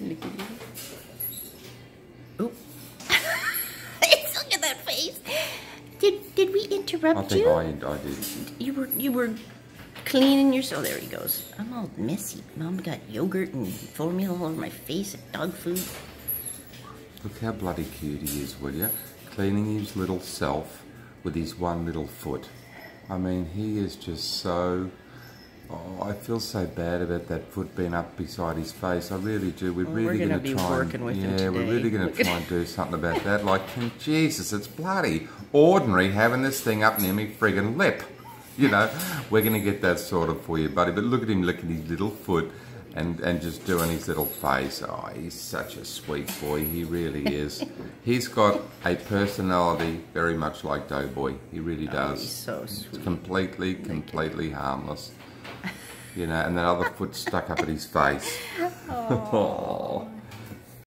Look at you. Oh. Look at that face. Did did we interrupt I think you? I, I did. You were you were cleaning yourself. Oh, there he goes. I'm all messy. Mom got yogurt and formula all over my face and dog food. Look how bloody cute he is, will you? Cleaning his little self with his one little foot. I mean, he is just so. Oh, I feel so bad about that foot being up beside his face. I really do. We're Well, really gonna going to try working and with yeah, we're really going to try and do something about that. Like, can, Jesus, it's bloody ordinary having this thing up near me friggin' lip. You know, we're going to get that sorted for you, buddy. But look at him licking his little foot and, and just doing his little face. Oh, he's such a sweet boy. He really is. He's got a personality very much like Doughboy. He really Oh, he's does. so It's sweet. completely, completely harmless. You know, and that other foot stuck up at his face.